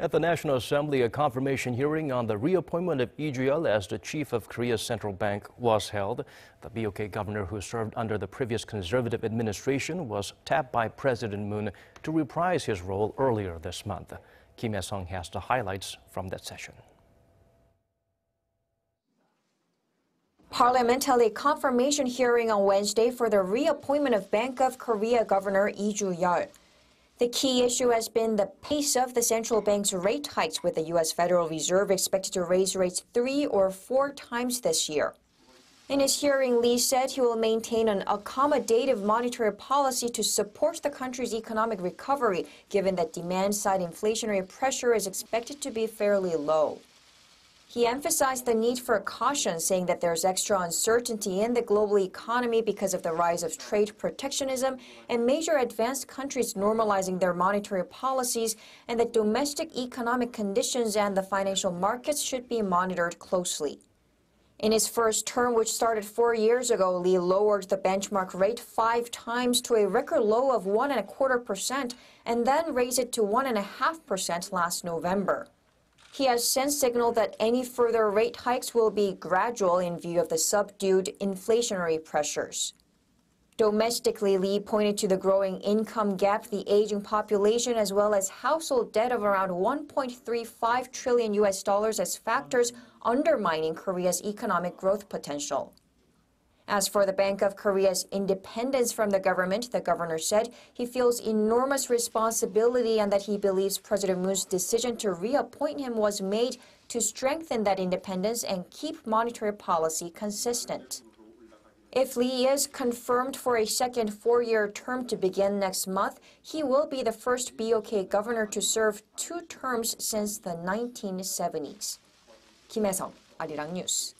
At the National Assembly, a confirmation hearing on the reappointment of Lee as the chief of Korea's central bank was held. The BOK governor who served under the previous conservative administration was tapped by President Moon to reprise his role earlier this month. Kim Hye-sung has the highlights from that session. Parliament held a confirmation hearing on Wednesday for the reappointment of Bank of Korea Governor Lee Ju-yeol. The key issue has been the pace of the central bank's rate hikes, with the U.S. Federal Reserve expected to raise rates three or four times this year. In his hearing, Lee said he will maintain an accommodative monetary policy to support the country's economic recovery, given that demand side inflationary pressure is expected to be fairly low. He emphasized the need for caution, saying that there's extra uncertainty in the global economy because of the rise of trade protectionism and major advanced countries normalizing their monetary policies, and that domestic economic conditions and the financial markets should be monitored closely. In his first term, which started four years ago, Lee lowered the benchmark rate five times to a record low of one and a quarter percent and then raised it to one and a half percent last November. He has since signaled that any further rate hikes will be gradual in view of the subdued inflationary pressures. Domestically, Lee pointed to the growing income gap, the aging population, as well as household debt of around 1.35 trillion US dollars as factors undermining Korea's economic growth potential. As for the Bank of Korea's independence from the government, the governor said he feels enormous responsibility and that he believes President Moon's decision to reappoint him was made to strengthen that independence and keep monetary policy consistent. If Lee is confirmed for a second four-year term to begin next month, he will be the first BOK governor to serve two terms since the 1970s. Kim Hye-sung, Arirang News.